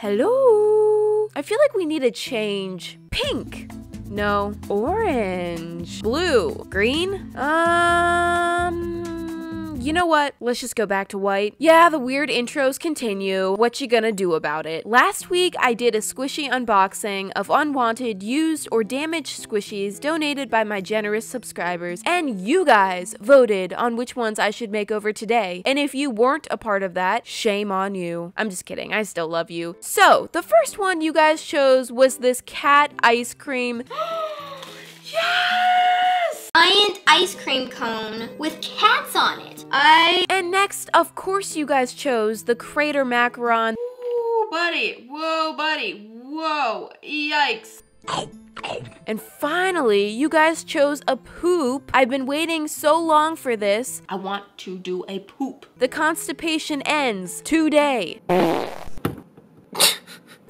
Hello? I feel like we need a change. Pink. No. Orange. Blue. Green? Um... You know what? Let's just go back to white. Yeah, the weird intros continue. What you gonna do about it? Last week, I did a squishy unboxing of unwanted, used, or damaged squishies donated by my generous subscribers, and you guys voted on which ones I should make over today. And if you weren't a part of that, shame on you. I'm just kidding. I still love you. So, the first one you guys chose was this cat ice cream. yes! Giant ice cream cone with cats on it. I. And next, of course, you guys chose the Crater Macaron. Ooh, buddy. Whoa, buddy. Whoa. Yikes. And finally, you guys chose a poop. I've been waiting so long for this. I want to do a poop. The constipation ends today.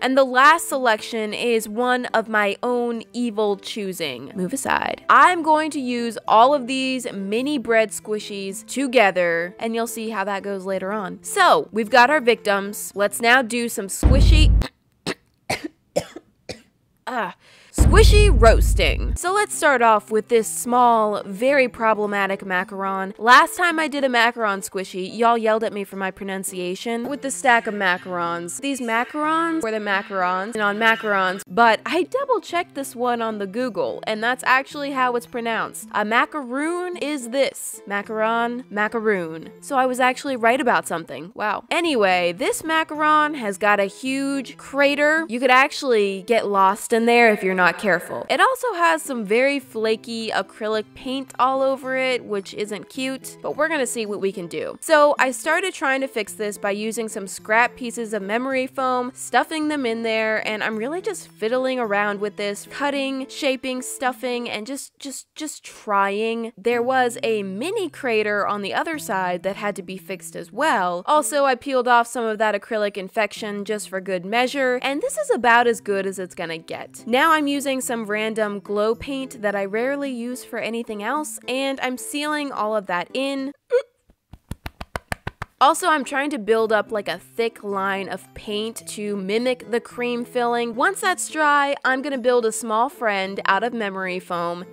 And the last selection is one of my own evil choosing. Move aside. I'm going to use all of these mini bread squishies together and you'll see how that goes later on. So we've got our victims. Let's now do some squishy ah, Squishy roasting. So let's start off with this small, very problematic macaron. Last time I did a macaron squishy, y'all yelled at me for my pronunciation with the stack of macarons. These macarons were the macarons and on macarons, but I double checked this one on the Google and that's actually how it's pronounced. A macaroon is this. Macaron, macaroon. So I was actually right about something. Wow. Anyway, this macaron has got a huge crater. You could actually get lost in there if you're not careful. It also has some very flaky acrylic paint all over it, which isn't cute, but we're gonna see what we can do. So I started trying to fix this by using some scrap pieces of memory foam, stuffing them in there, and I'm really just fiddling around with this, cutting, shaping, stuffing, and just, just, just trying. There was a mini crater on the other side that had to be fixed as well. Also, I peeled off some of that acrylic infection just for good measure, and this is about as good as it's gonna get. Now I'm using some random glow paint that I rarely use for anything else, and I'm sealing all of that in. Also, I'm trying to build up like a thick line of paint to mimic the cream filling. Once that's dry, I'm gonna build a small friend out of memory foam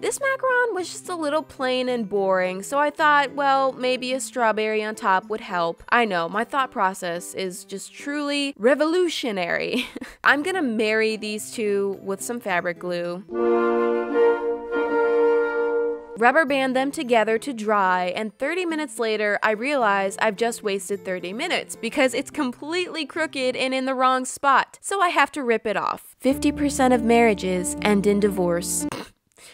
this macaron was just a little plain and boring, so I thought, well, maybe a strawberry on top would help. I know, my thought process is just truly revolutionary. I'm gonna marry these two with some fabric glue rubber band them together to dry, and 30 minutes later, I realize I've just wasted 30 minutes because it's completely crooked and in the wrong spot, so I have to rip it off. 50% of marriages end in divorce.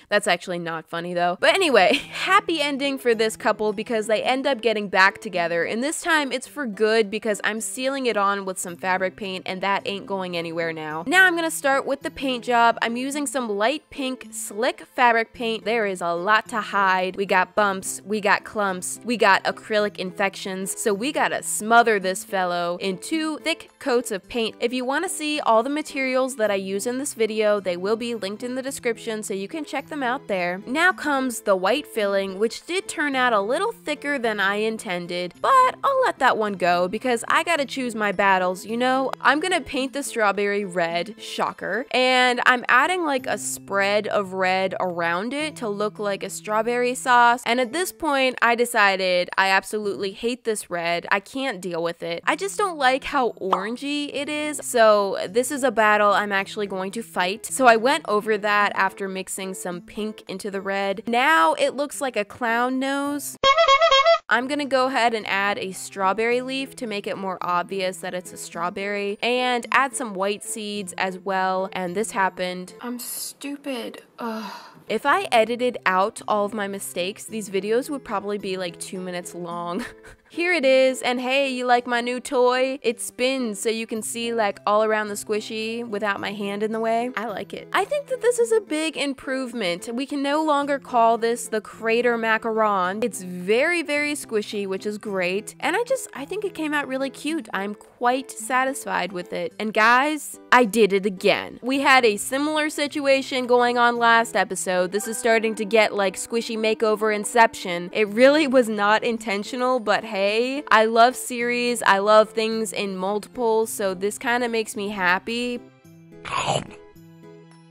That's actually not funny though. But anyway, happy ending for this couple because they end up getting back together, and this time it's for good because I'm sealing it on with some fabric paint and that ain't going anywhere now. Now I'm gonna start with the paint job. I'm using some light pink slick fabric paint. There is a lot to hide. We got bumps, we got clumps, we got acrylic infections, so we gotta smother this fellow in two thick coats of paint. If you wanna see all the materials that I use in this video, they will be linked in the description so you can check them them out there. Now comes the white filling, which did turn out a little thicker than I intended, but I'll let that one go because I gotta choose my battles, you know? I'm gonna paint the strawberry red, shocker, and I'm adding like a spread of red around it to look like a strawberry sauce, and at this point, I decided I absolutely hate this red. I can't deal with it. I just don't like how orangey it is, so this is a battle I'm actually going to fight. So I went over that after mixing some pink into the red. Now it looks like a clown nose. I'm gonna go ahead and add a strawberry leaf to make it more obvious that it's a strawberry and add some white seeds as well. And this happened. I'm stupid. Ugh. If I edited out all of my mistakes, these videos would probably be like two minutes long. Here it is, and hey, you like my new toy? It spins so you can see like all around the squishy without my hand in the way. I like it. I think that this is a big improvement. We can no longer call this the crater macaron. It's very, very squishy, which is great. And I just, I think it came out really cute. I'm quite satisfied with it. And guys, I did it again. We had a similar situation going on last episode. This is starting to get like squishy makeover inception. It really was not intentional, but hey. I love series, I love things in multiples, so this kind of makes me happy.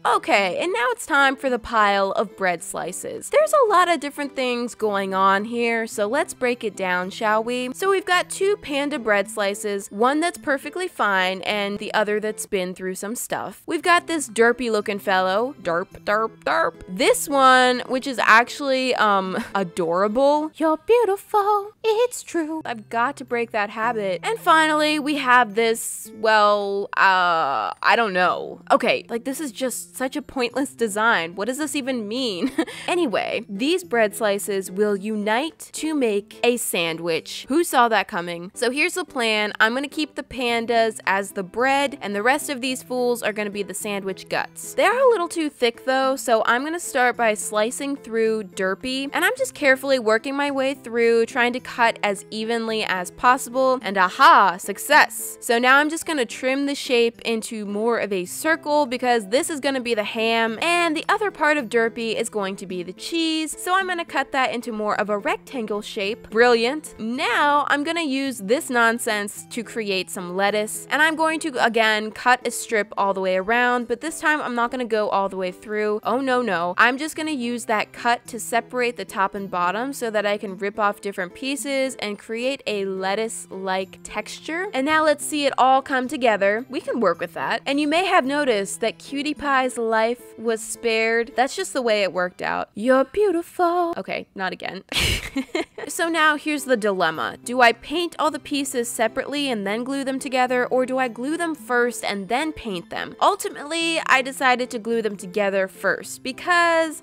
Okay, and now it's time for the pile of bread slices. There's a lot of different things going on here, so let's break it down, shall we? So we've got two panda bread slices, one that's perfectly fine and the other that's been through some stuff. We've got this derpy looking fellow, derp, derp, derp. This one, which is actually, um, adorable. You're beautiful, it's true. I've got to break that habit. And finally, we have this, well, uh, I don't know. Okay, like this is just such a pointless design. What does this even mean? anyway, these bread slices will unite to make a sandwich. Who saw that coming? So here's the plan. I'm gonna keep the pandas as the bread, and the rest of these fools are gonna be the sandwich guts. They're a little too thick though, so I'm gonna start by slicing through Derpy, and I'm just carefully working my way through, trying to cut as evenly as possible, and aha, success! So now I'm just gonna trim the shape into more of a circle because this is gonna be the ham, and the other part of Derpy is going to be the cheese, so I'm gonna cut that into more of a rectangle shape. Brilliant. Now, I'm gonna use this nonsense to create some lettuce, and I'm going to, again, cut a strip all the way around, but this time I'm not gonna go all the way through. Oh no, no. I'm just gonna use that cut to separate the top and bottom so that I can rip off different pieces and create a lettuce-like texture. And now let's see it all come together. We can work with that. And you may have noticed that Cutie Pie's life was spared. That's just the way it worked out. You're beautiful. Okay, not again. so now here's the dilemma. Do I paint all the pieces separately and then glue them together, or do I glue them first and then paint them? Ultimately, I decided to glue them together first because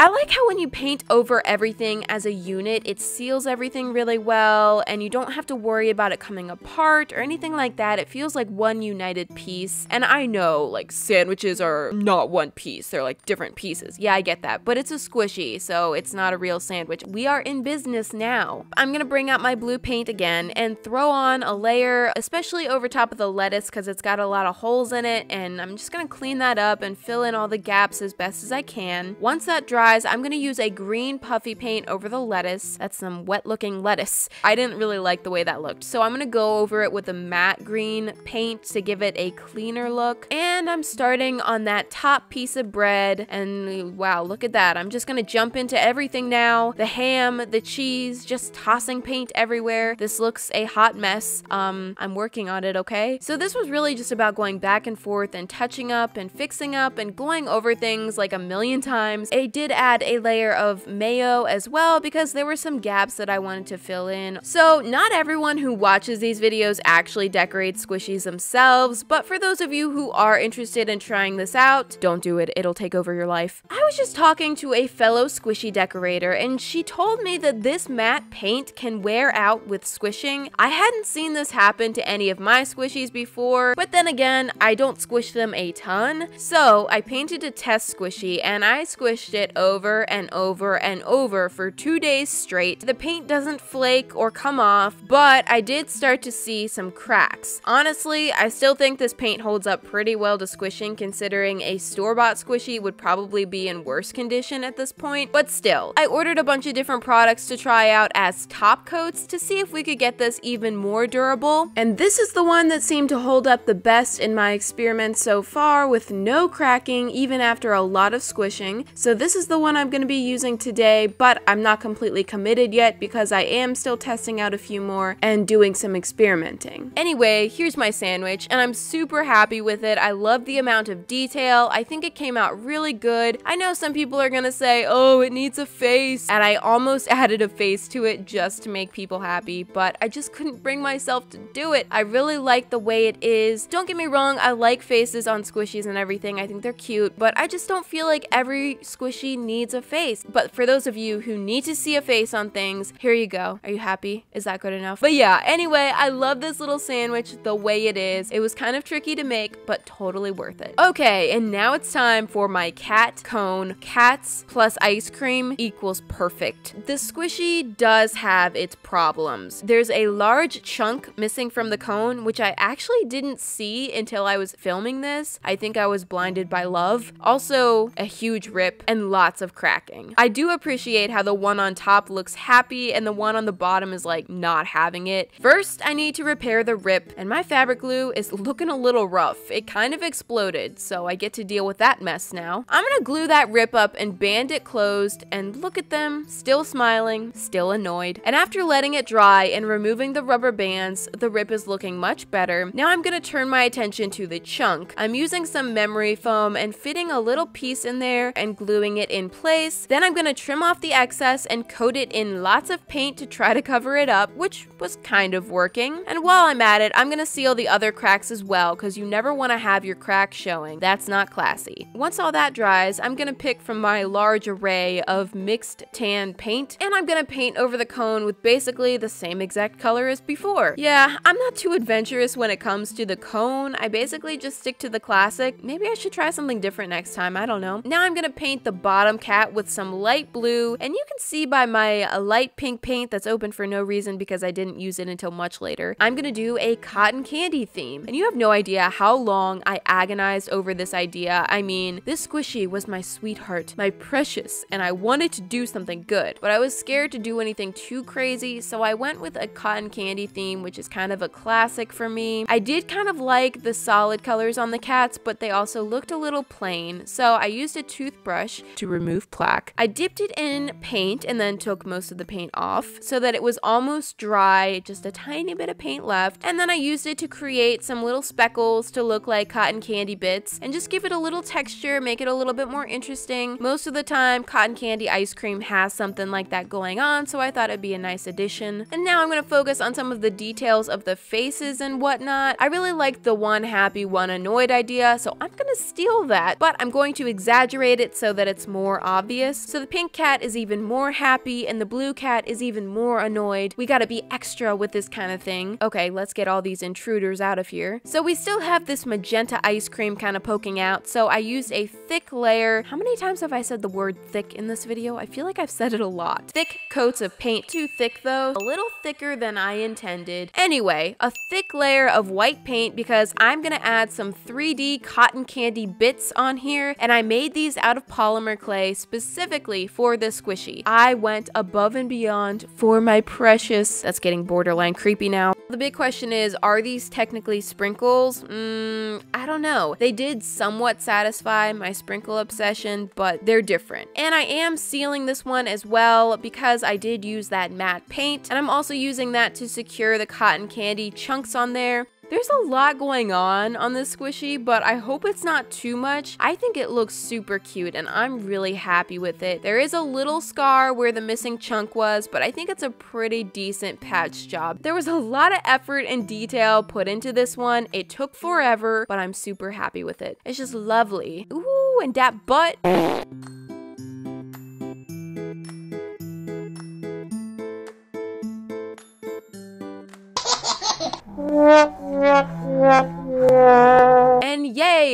I like how when you paint over everything as a unit, it seals everything really well and you don't have to worry about it coming apart or anything like that. It feels like one united piece. And I know like sandwiches are not one piece, they're like different pieces. Yeah, I get that, but it's a squishy, so it's not a real sandwich. We are in business now. I'm gonna bring out my blue paint again and throw on a layer, especially over top of the lettuce because it's got a lot of holes in it. And I'm just gonna clean that up and fill in all the gaps as best as I can. Once that dries, I'm going to use a green puffy paint over the lettuce. That's some wet looking lettuce. I didn't really like the way that looked. So I'm going to go over it with a matte green paint to give it a cleaner look. And I'm starting on that top piece of bread. And wow, look at that. I'm just going to jump into everything now. The ham, the cheese, just tossing paint everywhere. This looks a hot mess. Um, I'm working on it, okay? So this was really just about going back and forth and touching up and fixing up and going over things like a million times. I did add a layer of mayo as well because there were some gaps that I wanted to fill in. So not everyone who watches these videos actually decorates squishies themselves, but for those of you who are interested in trying this out, don't do it, it'll take over your life. I was just talking to a fellow squishy decorator and she told me that this matte paint can wear out with squishing. I hadn't seen this happen to any of my squishies before, but then again, I don't squish them a ton. So I painted a test squishy and I squished it over and over and over for two days straight. The paint doesn't flake or come off, but I did start to see some cracks. Honestly, I still think this paint holds up pretty well to squishing considering a store-bought squishy would probably be in worse condition at this point, but still. I ordered a bunch of different products to try out as top coats to see if we could get this even more durable, and this is the one that seemed to hold up the best in my experiments so far with no cracking even after a lot of squishing. So this is the one I'm going to be using today, but I'm not completely committed yet because I am still testing out a few more and doing some experimenting. Anyway, here's my sandwich, and I'm super happy with it. I love the amount of detail. I think it came out really good. I know some people are going to say, oh, it needs a face, and I almost added a face to it just to make people happy, but I just couldn't bring myself to do it. I really like the way it is. Don't get me wrong, I like faces on squishies and everything. I think they're cute, but I just don't feel like every squishy needs a face. But for those of you who need to see a face on things, here you go. Are you happy? Is that good enough? But yeah, anyway, I love this little sandwich the way it is. It was kind of tricky to make, but totally worth it. Okay, and now it's time for my cat cone. Cats plus ice cream equals perfect. The squishy does have its problems. There's a large chunk missing from the cone, which I actually didn't see until I was filming this. I think I was blinded by love. Also, a huge rip and lots lots of cracking. I do appreciate how the one on top looks happy and the one on the bottom is like not having it. First, I need to repair the rip and my fabric glue is looking a little rough. It kind of exploded, so I get to deal with that mess now. I'm gonna glue that rip up and band it closed and look at them, still smiling, still annoyed. And after letting it dry and removing the rubber bands, the rip is looking much better. Now I'm gonna turn my attention to the chunk. I'm using some memory foam and fitting a little piece in there and gluing it in place. Then I'm gonna trim off the excess and coat it in lots of paint to try to cover it up, which was kind of working. And while I'm at it, I'm gonna seal the other cracks as well, because you never wanna have your cracks showing. That's not classy. Once all that dries, I'm gonna pick from my large array of mixed tan paint, and I'm gonna paint over the cone with basically the same exact color as before. Yeah, I'm not too adventurous when it comes to the cone. I basically just stick to the classic. Maybe I should try something different next time, I don't know. Now I'm gonna paint the bottom cat with some light blue, and you can see by my uh, light pink paint that's open for no reason because I didn't use it until much later. I'm gonna do a cotton candy theme, and you have no idea how long I agonized over this idea. I mean, this squishy was my sweetheart, my precious, and I wanted to do something good, but I was scared to do anything too crazy, so I went with a cotton candy theme, which is kind of a classic for me. I did kind of like the solid colors on the cats, but they also looked a little plain, so I used a toothbrush to remove plaque. I dipped it in paint and then took most of the paint off so that it was almost dry, just a tiny bit of paint left, and then I used it to create some little speckles to look like cotton candy bits and just give it a little texture, make it a little bit more interesting. Most of the time, cotton candy ice cream has something like that going on, so I thought it'd be a nice addition. And now I'm going to focus on some of the details of the faces and whatnot. I really like the one happy, one annoyed idea, so I'm going to steal that, but I'm going to exaggerate it so that it's more obvious. So the pink cat is even more happy and the blue cat is even more annoyed. We gotta be extra with this kind of thing. Okay, let's get all these intruders out of here. So we still have this magenta ice cream kind of poking out, so I used a thick layer. How many times have I said the word thick in this video? I feel like I've said it a lot. Thick coats of paint. Too thick though. A little thicker than I intended. Anyway, a thick layer of white paint because I'm gonna add some 3D cotton candy bits on here, and I made these out of polymer clay specifically for this squishy. I went above and beyond for my precious. That's getting borderline creepy now. The big question is, are these technically sprinkles? Mmm, I don't know. They did somewhat satisfy my sprinkle obsession, but they're different. And I am sealing this one as well because I did use that matte paint, and I'm also using that to secure the cotton candy chunks on there. There's a lot going on on this squishy, but I hope it's not too much. I think it looks super cute and I'm really happy with it. There is a little scar where the missing chunk was, but I think it's a pretty decent patch job. There was a lot of effort and detail put into this one. It took forever, but I'm super happy with it. It's just lovely. Ooh, and that butt.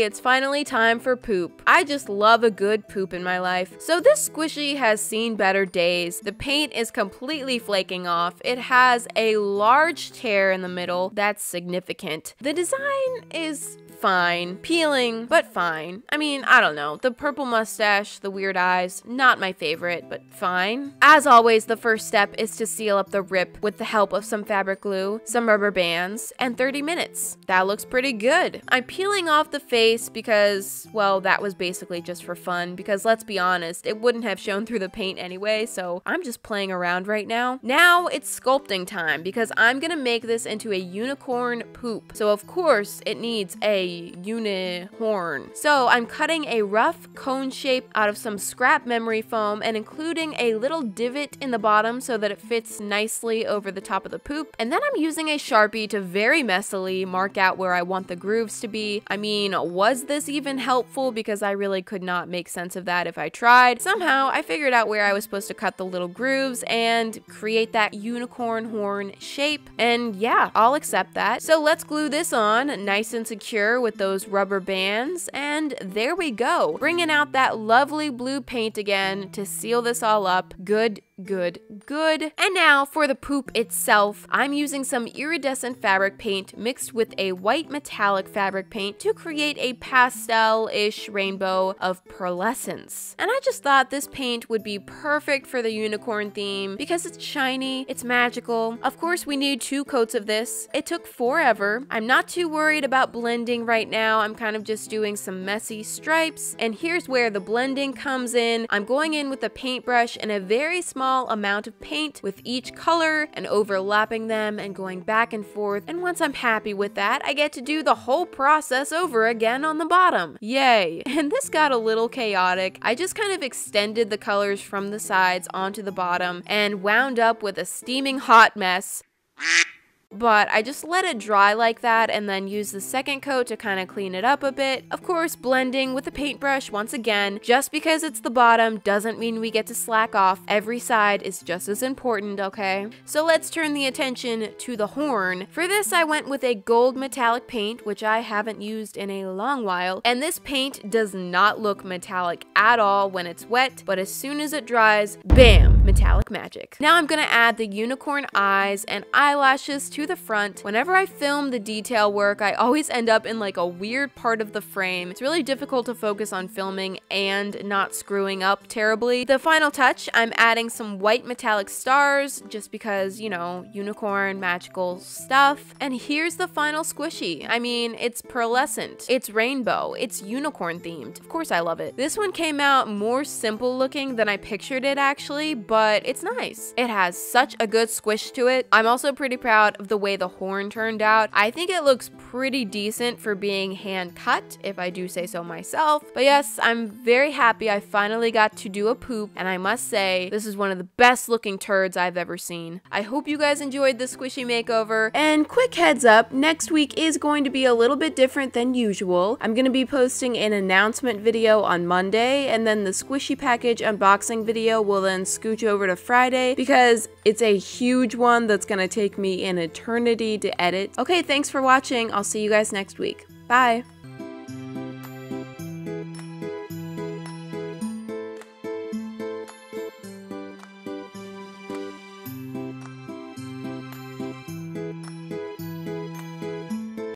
It's finally time for poop. I just love a good poop in my life. So this squishy has seen better days. The paint is completely flaking off. It has a large tear in the middle. That's significant. The design is fine. Peeling, but fine. I mean, I don't know. The purple mustache, the weird eyes, not my favorite, but fine. As always, the first step is to seal up the rip with the help of some fabric glue, some rubber bands, and 30 minutes. That looks pretty good. I'm peeling off the face because, well, that was basically just for fun, because let's be honest, it wouldn't have shown through the paint anyway, so I'm just playing around right now. Now it's sculpting time, because I'm gonna make this into a unicorn poop. So of course, it needs a unicorn. Horn. So I'm cutting a rough cone shape out of some scrap memory foam and including a little divot in the bottom so that it fits nicely over the top of the poop. And then I'm using a Sharpie to very messily mark out where I want the grooves to be. I mean, was this even helpful? Because I really could not make sense of that if I tried. Somehow I figured out where I was supposed to cut the little grooves and create that unicorn horn shape. And yeah, I'll accept that. So let's glue this on nice and secure with those rubber bands, and there we go. Bringing out that lovely blue paint again to seal this all up. Good good, good. And now for the poop itself, I'm using some iridescent fabric paint mixed with a white metallic fabric paint to create a pastel-ish rainbow of pearlescence. And I just thought this paint would be perfect for the unicorn theme because it's shiny, it's magical. Of course, we need two coats of this. It took forever. I'm not too worried about blending right now. I'm kind of just doing some messy stripes. And here's where the blending comes in. I'm going in with a paintbrush and a very small amount of paint with each color and overlapping them and going back and forth. And once I'm happy with that, I get to do the whole process over again on the bottom. Yay! And this got a little chaotic. I just kind of extended the colors from the sides onto the bottom and wound up with a steaming hot mess but I just let it dry like that and then use the second coat to kind of clean it up a bit. Of course, blending with a paintbrush once again. Just because it's the bottom doesn't mean we get to slack off. Every side is just as important, okay? So let's turn the attention to the horn. For this, I went with a gold metallic paint, which I haven't used in a long while. And this paint does not look metallic at all when it's wet, but as soon as it dries, bam, metallic magic. Now I'm gonna add the unicorn eyes and eyelashes to the front. Whenever I film the detail work, I always end up in like a weird part of the frame. It's really difficult to focus on filming and not screwing up terribly. The final touch, I'm adding some white metallic stars just because, you know, unicorn, magical stuff. And here's the final squishy. I mean, it's pearlescent, it's rainbow, it's unicorn themed. Of course I love it. This one came out more simple looking than I pictured it actually, but it's nice. It has such a good squish to it. I'm also pretty proud of the the way the horn turned out. I think it looks pretty decent for being hand cut, if I do say so myself. But yes, I'm very happy I finally got to do a poop, and I must say, this is one of the best looking turds I've ever seen. I hope you guys enjoyed the squishy makeover, and quick heads up, next week is going to be a little bit different than usual. I'm going to be posting an announcement video on Monday, and then the squishy package unboxing video will then scooch over to Friday, because it's a huge one that's going to take me an eternity to edit. Okay, thanks for watching. I'll see you guys next week. Bye.